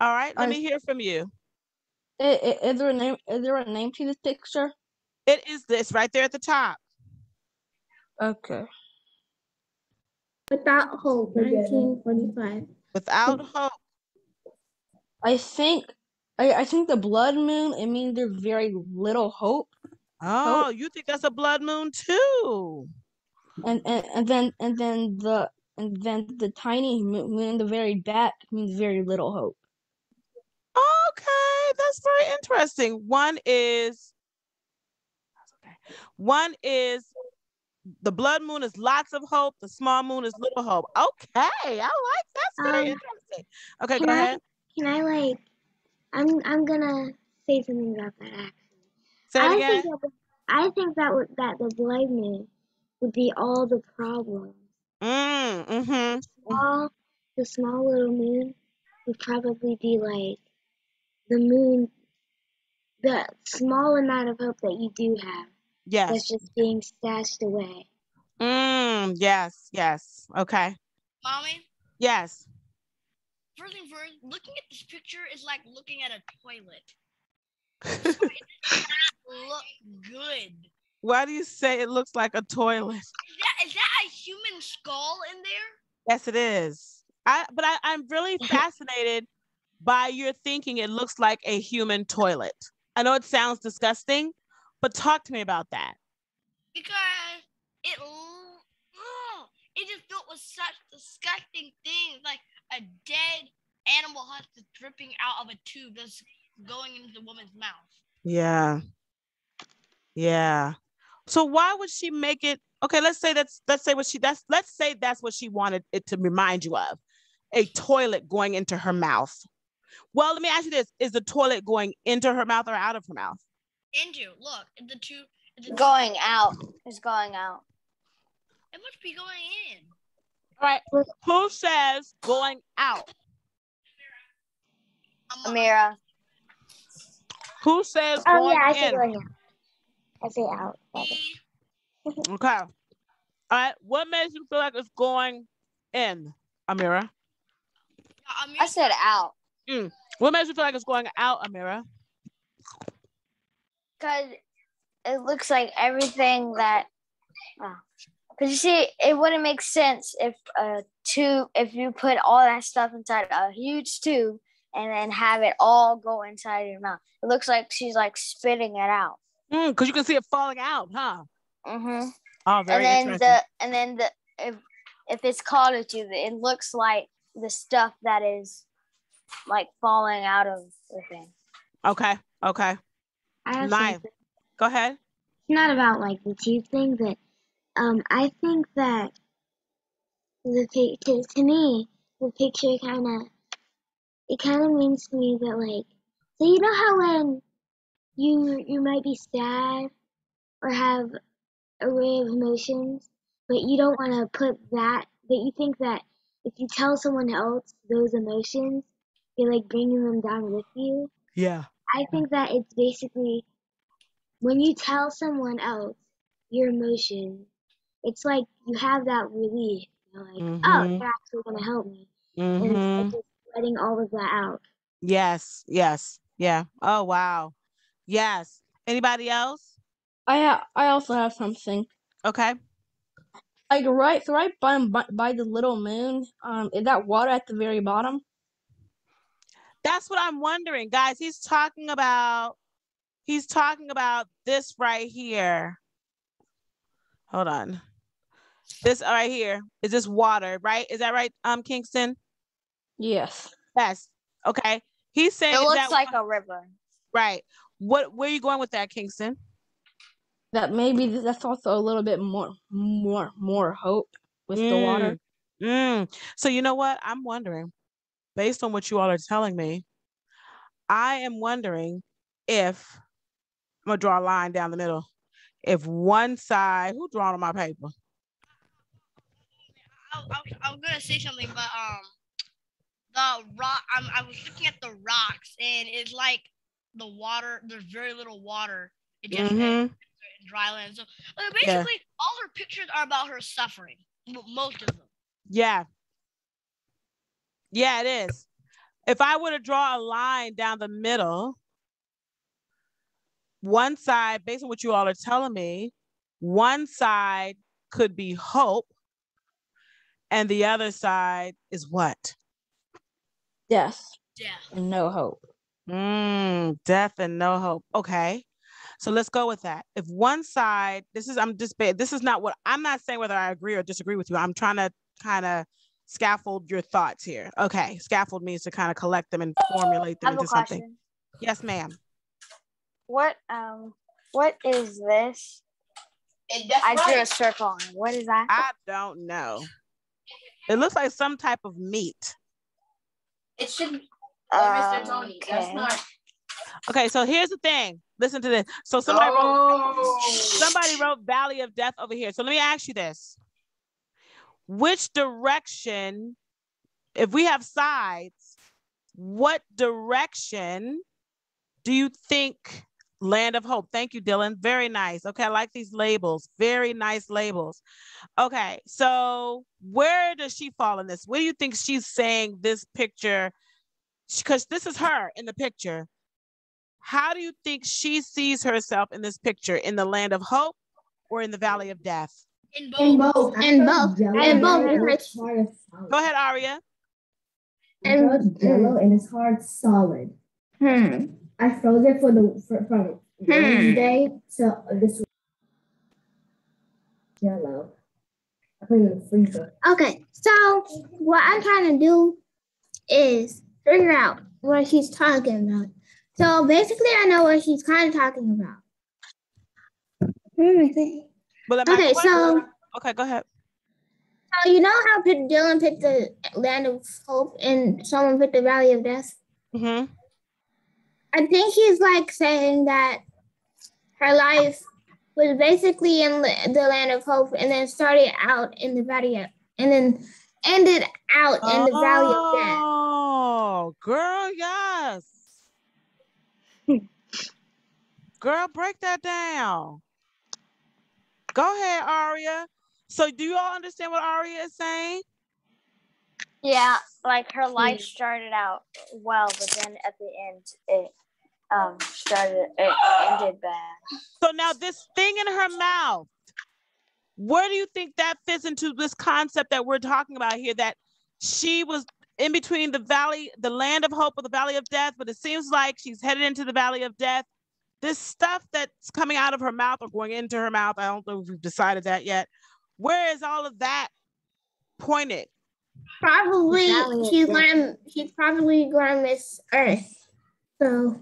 All right, let I- me hear from you. I- i- Is there a name? Is there a name to this picture? It is this right there at the top. Okay. Without hope, 1945. Without hope. I think. I, I think the blood moon. It means there's very little hope, Oh, you think that's a blood moon too? and and, and then and then the and then the tiny moon in the very back means very little hope. Okay, that's very interesting. One is okay. One is the blood moon is lots of hope. The small moon is little hope. Okay, I like that's very Um, interesting. Okay, go I- ahead. Can I like? I'm I'm gonna say something about that actually. Say it I again. think that I think that would, that the blood moon would be all the problems. Mm, mm-hmm. Small, the small little moon would probably be like the moon, the small amount of hope that you do have Yes. that's just being stashed away. Mm, yes, yes. Okay. Mommy, Yes. first thing first, looking at this picture is like looking at a toilet. it does not look good. Why do you say it looks like a toilet? Is that is that a human skull in there? Yes, it is. I but I, I'm really fascinated by your thinking it looks like a human toilet. I know it sounds disgusting, but talk to me about that. Because it ugh, oh, it just filled with such disgusting things, like a dead animal husk that's dripping out of a tube that's going into the woman's mouth. Yeah. Yeah. So why would she make it okay, let's say that's let's say what she that's let's say that's what she wanted it to remind you of. A toilet going into her mouth. Well, let me ask you this. Is the toilet going into her mouth or out of her mouth? Into look, the tube. The tube- Going out. It's going out. It must be going in. All right. Who says going out? I'm- Amira. Who says Oh going yeah, I say in? going out. I say out. Okay. All right. What makes you feel like it's going in, Amira? I I said out. What makes you feel like it's going out, Amira? Because it looks like everything that. Because you see, it wouldn't make sense if a tube, if you put all that stuff inside a huge tube and then have it all go inside your mouth. It looks like she's like spitting it out. Because Hmm, you can see it falling out, huh? Mm-hmm. Oh, very and then the and then the if if it's called a tube, it looks like the stuff that is like falling out of the thing. Okay. Okay. I have Live. Go ahead. It's not about like the tube thing, but um, I think that the pic- to, to me the picture kind of it kind of means to me that like so you know how when you you might be sad or have a array of emotions, but you don't want to put that, but you think that if you tell someone else those emotions, you're like bringing them down with you. Yeah. I think that it's basically when you tell someone else your emotions, it's like you have that relief. You're like, oh, Mhm. they're actually gonna help me, and instead hmm of just letting all of that out. Yes. Yes. Yeah. Oh, wow. Yes. Anybody else? I ha- I also have something. Okay. Like right, so right by, by by the little moon. Um, is that water at the very bottom? That's what I'm wondering, guys. He's talking about he's talking about this right here. Hold on. This right here is this water, right? Is that right, um, Kingston? Yes. Yes. Okay. He's saying It is looks that like wa- a river. right. What where are you going with that, Kingston? That maybe that's also a little bit more more more hope with the water. Mm. So you know what? I'm wondering, based on what you all are telling me, I am wondering if I'm gonna draw a line down the middle. If one side, who drawn on my paper? I, I, was- I was gonna say something, but um, the rock. I'm, I was looking at the rocks, and it's like the water. There's very little water. It just Mhm. in dry land. So uh, Yeah. basically, all her pictures are about her suffering. Most of them. Yeah. Yeah, it is. If I were to draw a line down the middle, one side, based on what you all are telling me, one side could be hope, and the other side is what? Death Yeah. and no hope. Mm, death and no hope. Okay. So let's go with that. If one side, this is, I'm just, this is not what, I'm not saying whether I agree or disagree with you. I'm trying to kind of scaffold your thoughts here. Okay. Scaffold means to kind of collect them and formulate them have a into something. question. Yes, ma'am. What um what is this? I drew a circle on. it. What is that? I don't know. It looks like some type of meat. It should. Uh, Mr. Tony, that's not. Okay. So here's the thing. Listen to this. So somebody wrote, Oh. somebody wrote Valley of Death over here. So let me ask you this. Which direction, if we have sides, what direction do you think Land of Hope? Thank you, Dylan. Very nice. Okay, I like these labels. Very nice labels. Okay, so where does she fall in this? What do you think she's saying this picture? Because this is her in the picture. How do you think she sees herself in this picture? In the land of hope or in the valley of death? In In both. both. In both. In both. and It's- it's hard solid. Go ahead, Aria. I froze Jello and it's hard solid. Hmm. I froze it for the for, from Wednesday to this Jello. I put it in the freezer. Okay, so what I'm trying to do is figure out what she's talking about. So basically, I know what she's kind of talking about. Let me see. Well, my Okay, question- so okay, go ahead. so you know how Pit- Dylan picked the land of hope and someone picked the valley of death. hmm I think he's like saying that her life was basically in the the land of hope and then started out in the valley of, and then ended out in the valley of death. Oh, girl, yes. girl, break that down. Go ahead, Aria. So, do you all understand what Aria is saying? Yeah, like her life started out well, but then at the end it um started it ended bad. So now this thing in her mouth, where do you think that fits into this concept that we're talking about here? That she was in between the valley, the land of hope or the valley of death, but it seems like she's headed into the valley of death. This stuff that's coming out of her mouth or going into her mouth, I don't know if we've decided that yet. Where is all of that pointed? Probably Valley she's death. gonna she's probably gonna miss Earth. So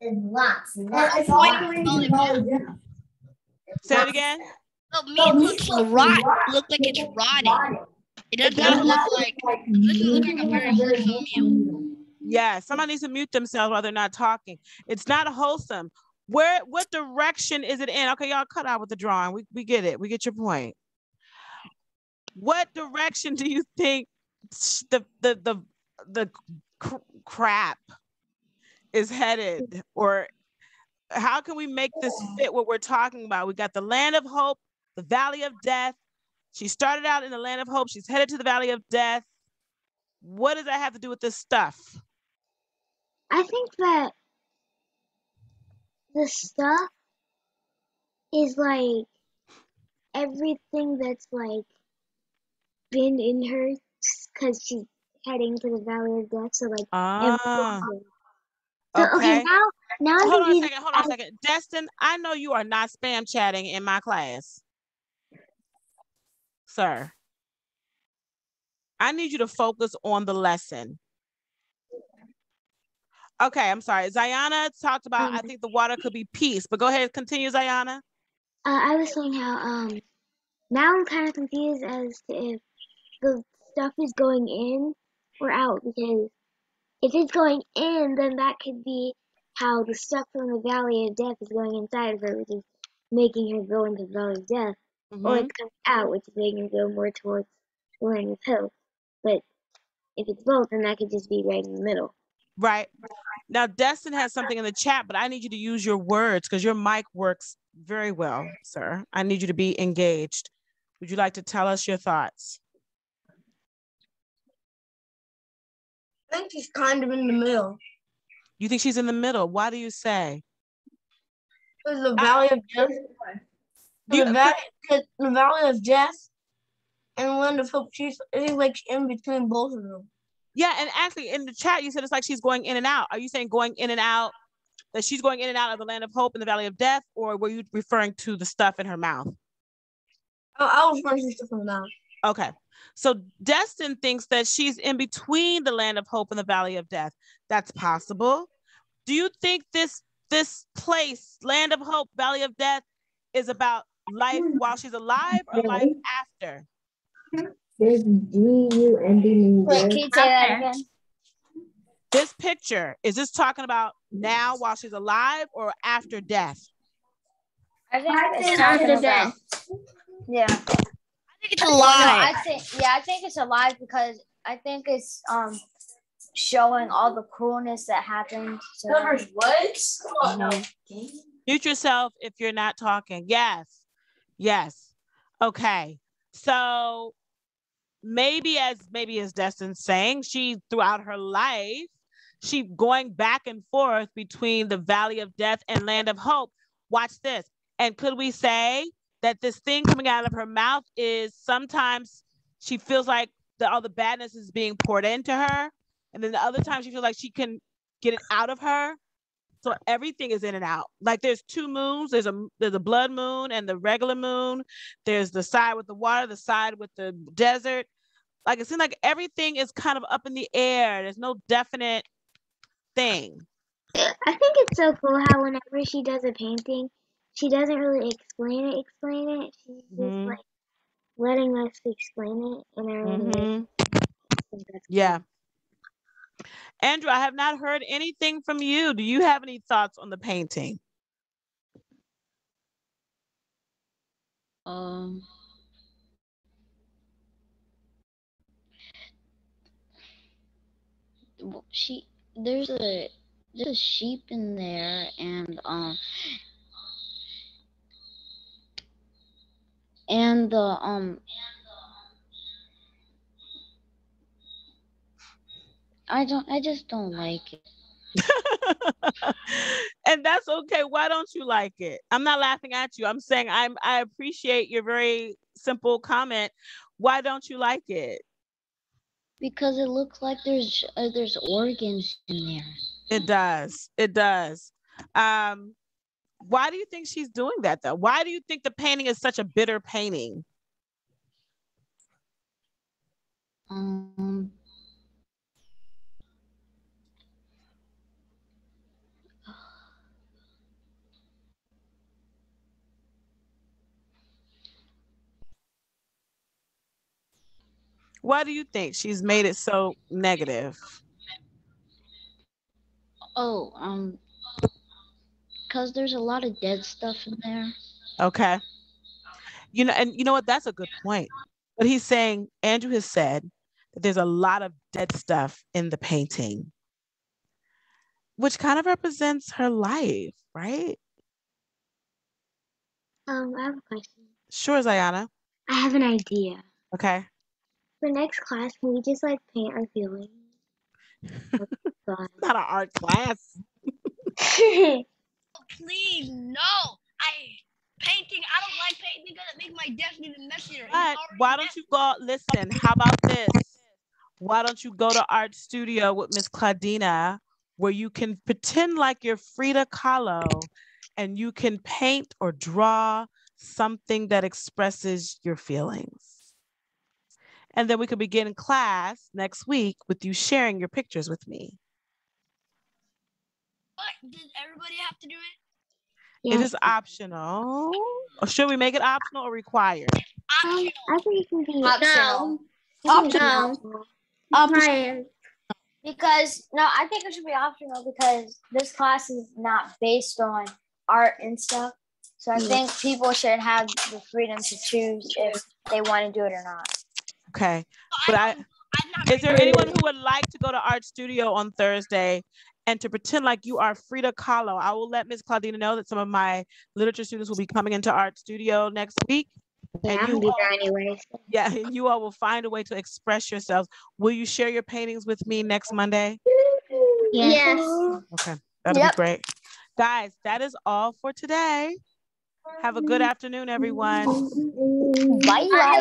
There's lots. Lots. It's Wait, all the way hold to it Valley of Death. Say it again. So meat looks rot. Look like it's rotting. It does not look like. This looks like a very wholesome meal. Yeah, somebody needs to mute themselves while they're not talking. It's not wholesome. Where what direction is it in? Okay, y'all cut out with the drawing. We we get it. We get your point. What direction do you think the the the the cr- crap is headed or how can we make this fit what we're talking about? We got the land of hope, the valley of death. She started out in the land of hope. She's headed to the valley of death. What does that have to do with this stuff? I think that the stuff is like everything that's like been in her because she's heading to the valley of death. So like Ah. So okay, okay. now now Hold on a second. Hold on a second. Destin, I know you are not spam chatting in my class. Sir, I need you to focus on the lesson. Okay, I'm sorry. Zayana talked about, I Um, think the water could be peace, but go ahead, continue, Zayana. Uh, I was saying how um now I'm kind of confused as to if the stuff is going in or out because if it's going in, then that could be how the stuff from the Valley of Death is going inside of her, which is making her go into the Valley of Death, or Mhm. it's coming out, which is making her go more towards the Land of Hope. But if it's both, then that could just be right in the middle. Right. Now, Destin has something in the chat, but I need you to use your words because your mic works very well, sir. I need you to be engaged. Would you like to tell us your thoughts? I think she's kind of in the middle. You think she's in the middle? Why do you say? Because the Valley of Death. You- the, valley, the Valley of Death and Land of Hope, she's I think like in between both of them. Yeah, and actually in the chat you said it's like she's going in and out. Are you saying going in and out that she's going in and out of the land of hope and the valley of death, or were you referring to the stuff in her mouth? Oh, I was referring to stuff from now. Okay. So Destin thinks that she's in between the land of hope and the valley of death. That's possible. Do you think this this place, land of hope, valley of death, is about life hmm. while she's alive or life after? Hmm. There's G U N D means Wait, can you say that again? This picture, is this talking about now while she's alive or after death? I think I it's think talking after about. Yeah. I think it's No, alive. I think yeah, I think it's alive because I think it's um showing all the coolness that happened. to them. what? Oh, no. Mute yourself if you're not talking. Yes. Yes. Okay. So maybe as maybe as Destin's saying, she throughout her life, she going back and forth between the valley of death and land of hope. Watch this. And could we say that this thing coming out of her mouth is sometimes she feels like the, all the badness is being poured into her, and then the other time she feels like she can get it out of her. So everything is in and out. Like there's two moons. There's a there's a blood moon and the regular moon. There's the side with the water, the side with the desert. Like it seems like everything is kind of up in the air. There's no definite thing. I think it's so cool how whenever she does a painting, she doesn't really explain it, explain it. She's just Mhm. like letting us explain it, in our own like Mhm. think Yeah. Andrew, I have not heard anything from you. Do you have any thoughts on the painting? Um. She there's a there's a sheep in there and um and the um I don't I just don't like it. and that's okay. Why don't you like it? I'm not laughing at you. I'm saying I'm I appreciate your very simple comment. Why don't you like it? Because it looks like there's uh, there's organs in there. It does. It does. Um, why do you think she's doing that though? Why do you think the painting is such a bitter painting? Um. Why do you think she's made it so negative? Oh, um, cause there's a lot of dead stuff in there. Okay. You know, and you know what? That's a good point. But he's saying, Andrew has said that there's a lot of dead stuff in the painting, which kind of represents her life, right? Um, I have a question. Sure, Zayana. I have an idea. Okay. For next class, can we just like paint our feelings? Fun. Not an art class. Oh, please, no. I painting. I don't like painting because it makes my desk even messier. But why don't you go? Listen, how about this? Why don't you go to art studio with Miss Claudina, where you can pretend like you're Frida Kahlo, and you can paint or draw something that expresses your feelings. And then we could begin class next week with you sharing your pictures with me. What? Does everybody have to do it? It Yeah. is optional. Or should we make it optional or required? Um, Optional. I think it can be Optional. I think it's Optional. optional. Because no, I think it should be optional because this class is not based on art and stuff. So I Yeah. think people should have the freedom to choose if they want to do it or not. Okay. So But I, don't- I'm not Is there ready. anyone who would like to go to art studio on Thursday and to pretend like you are Frida Kahlo? I will let Ms. Claudina know that some of my literature students will be coming into art studio next week. Yeah, And you gonna be all- there anyway. Yeah, and you all will find a way to express yourselves. Will you share your paintings with me next Monday? Yes. Okay, that'll Yep. be great. Guys, that is all for today. Have a good afternoon, everyone. Bye.